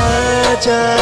आजा।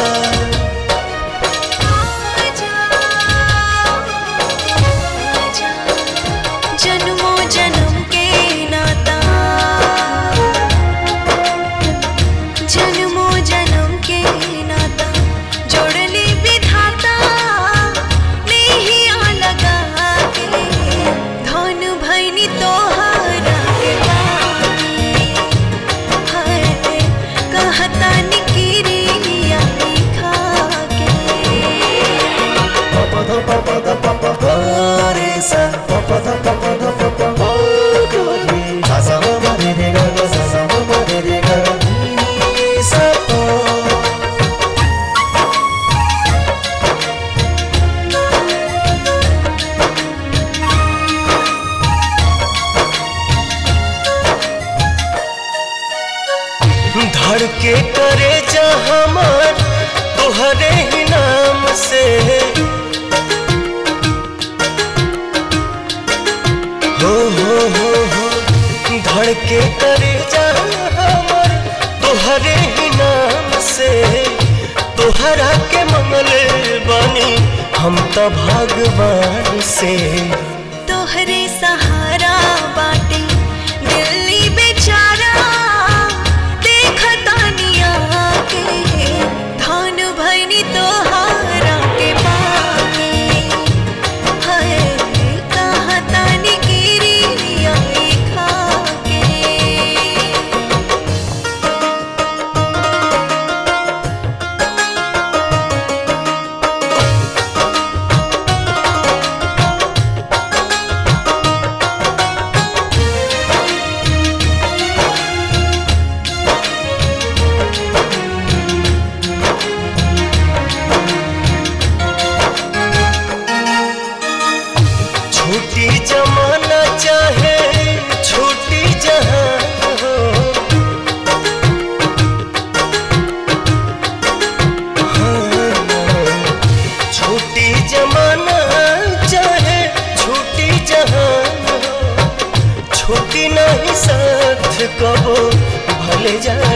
धड़के करे जा हमार, तुहरे ही नाम से। हो हो हो हो, धड़के करे जा हमार, तुहरे ही नाम से। तुहरा के मंगल बनी हम तो भगवान से। तोहरे सहारा ले जाए